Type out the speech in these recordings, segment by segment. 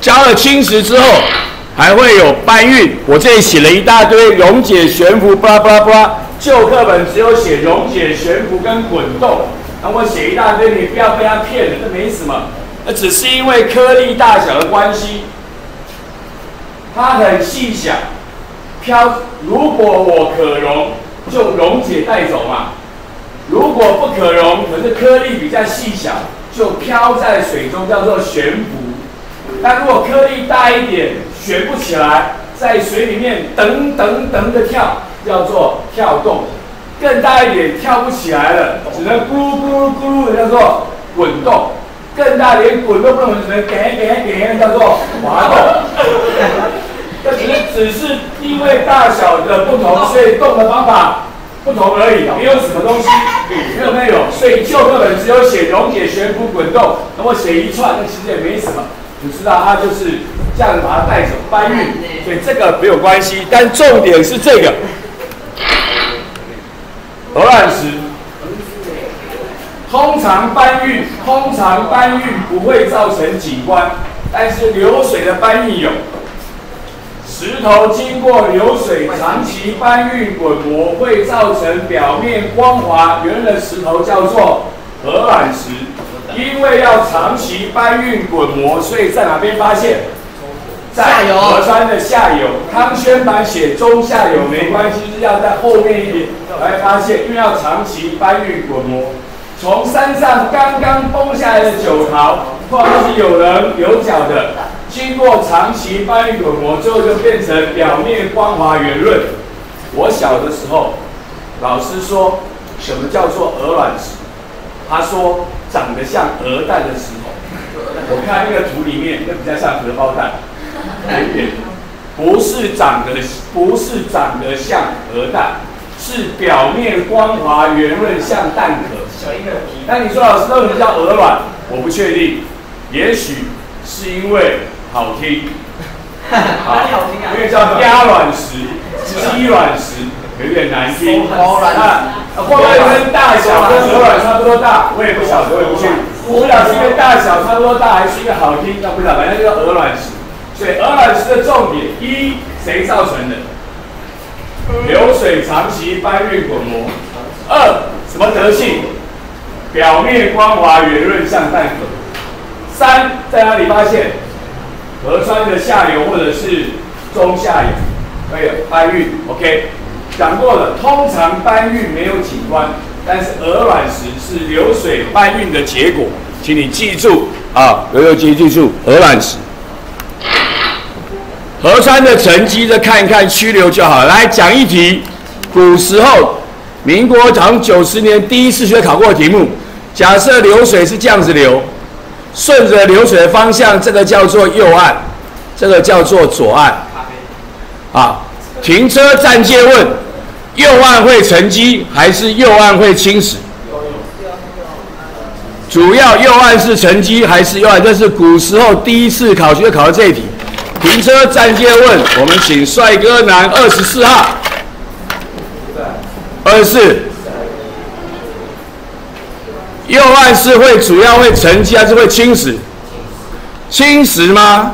加了侵蚀之后，还会有搬运。我这里写了一大堆溶解、悬浮，巴拉巴拉巴拉。旧课本只有写溶解、悬浮跟滚动，那我写一大堆，你不要被他骗了，这没什么。那只是因为颗粒大小的关系，它很细小，飘。如果我可溶，就溶解带走嘛。如果不可溶，可是颗粒比较细小，就飘在水中，叫做悬浮。那如果颗粒大一点，悬不起来，在水里面噔噔噔的跳，叫做跳动；更大一点，跳不起来了，只能咕噜咕噜咕噜的，叫做滚动；更大连滚都不能，只能给给给，叫做滑动。这只是只是因为大小的不同，所以动的方法。不同而已，没有什么东西，没有没有，所以旧课本只有写溶解、悬浮、滚动，那么写一串，那其实也没什么，你知道他就是这样子把它带走搬运，所以这个没有关系，但重点是这个鹅卵石，通常搬运，通常搬运不会造成景观，但是流水的搬运有。石头经过流水长期搬运滚磨，会造成表面光滑圆润的石头，叫做鹅卵石。因为要长期搬运滚磨，所以在哪边发现？在河川的下游。康轩版写中下游没关系，是要在后面一点来发现，因为要长期搬运滚磨。从山上刚刚崩下来的酒桃，或者是有棱有角的。经过长期搬运滚磨，最后就变成表面光滑圆润。我小的时候，老师说什么叫做鹅卵石？他说长得像鹅蛋的石头。我看那个图里面，那比较像荷包蛋，圆圆。不是长得不是长得像鹅蛋，是表面光滑圆润像蛋壳。那你说老师为什么叫鹅卵？我不确定，也许是因为。好听，哪里好听啊？因为叫鸭卵石、鸡卵石，有点难听。啊，会不会跟大小跟鹅卵差不多大？我也不晓得，我也不去。我。不晓得是因为大小差不多大，还是一个好听？那不知道，反正就叫鹅卵石。所以鹅卵石的重点一，谁造成的？流水长期搬运滚磨。二，什么德性？表面光滑圆润像蛋壳。三，在哪里发现？河川的下游或者是中下游，可以搬运，OK，讲过了。通常搬运没有景观，但是鹅卵石是流水搬运的结果，请你记住啊，有有记记住鹅卵石。河川的沉积，再看一看曲流就好。来讲一题，古时候，民国长九十年第一次学考过题目，假设流水是这样子流。顺着流水的方向，这个叫做右岸，这个叫做左岸。啊，停车站借问，右岸会沉积还是右岸会侵蚀？主要右岸是沉积还是右岸？这是古时候第一次考学考的这一题。停车暂借问，我们请帅哥男二十四号。二十四。右岸是会主要会沉积还是会侵蚀？侵蚀吗？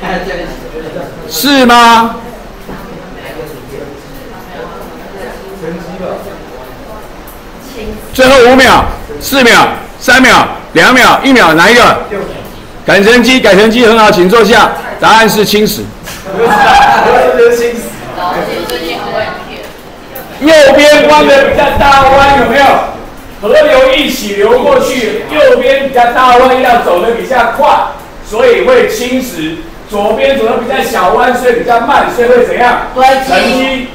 是吗？最后五秒、四秒、三秒、两秒、一秒，哪一个？改成机，改成机很好，请坐下。答案是侵蚀。右边弯的比较大弯，有没有？河流一起流过去，右边比较大弯，要走的比较快，所以会侵蚀；左边走的比较小弯，所以比较慢，所以会怎样？沉积。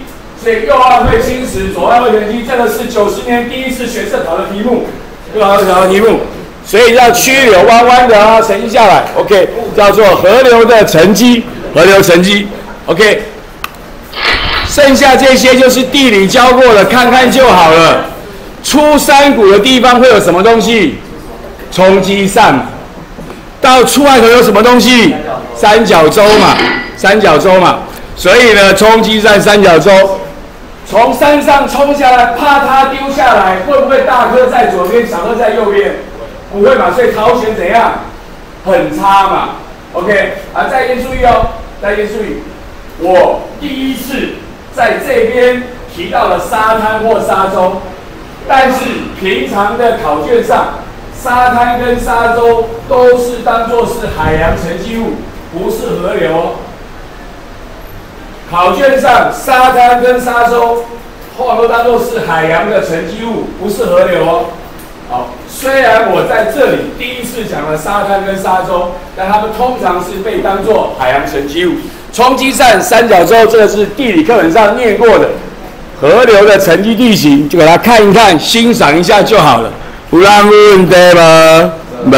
所以右岸会侵蚀，左岸会沉积。这个是九十年第一次学测考的题目，又考的题目。所以要曲流弯弯的啊，沉积下来。OK，叫做河流的沉积，河流沉积。OK，剩下这些就是地理教过的，看看就好了。出山谷的地方会有什么东西？冲积扇。到出海口有什么东西？三角洲嘛，三角洲嘛。所以呢，冲积扇、三角洲，从山上冲下来，怕它丢下来，会不会大颗在左边，小颗在右边？不会嘛。所以逃选怎样？很差嘛。OK，啊，再一注意哦，再一注意，我第一次在这边提到了沙滩或沙洲，但是平常的考卷上，沙滩跟沙洲都是当做是海洋沉积物，不是河流。考卷上沙滩跟沙洲，话都当做是海洋的沉积物，不是河流哦。好，虽然我在这里第一次讲了沙滩跟沙洲，但它们通常是被当做海洋沉积物。冲积扇、三角洲，这个是地理课本上念过的河流的沉积地形，就给它看一看，欣赏一下就好了。不让问对吗？没。